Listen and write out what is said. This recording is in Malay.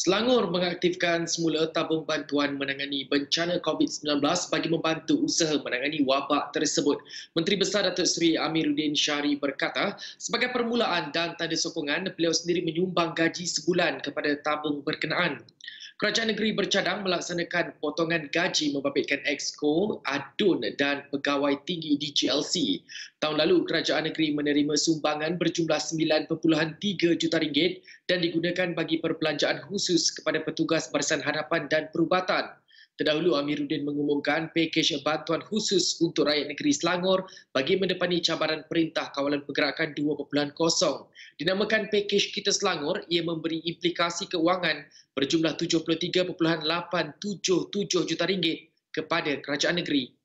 Selangor mengaktifkan semula tabung bantuan menangani bencana COVID-19 bagi membantu usaha menangani wabak tersebut. Menteri Besar Datuk Seri Amiruddin Syari berkata, sebagai permulaan dan tanda sokongan, beliau sendiri menyumbang gaji sebulan kepada tabung berkenaan. Kerajaan negeri bercadang melaksanakan potongan gaji membabitkan Exco, ADUN dan pegawai tinggi di GLC. Tahun lalu, kerajaan negeri menerima sumbangan berjumlah 9.3 juta ringgit dan digunakan bagi perbelanjaan khusus kepada petugas Barisan Hadapan dan Perubatan. Terdahulu Amiruddin mengumumkan pakej bantuan khusus untuk rakyat negeri Selangor bagi mendepani cabaran Perintah Kawalan Pergerakan 2.0. Dinamakan pakej Kita Selangor, ia memberi implikasi keuangan berjumlah 73.877 juta ringgit kepada kerajaan negeri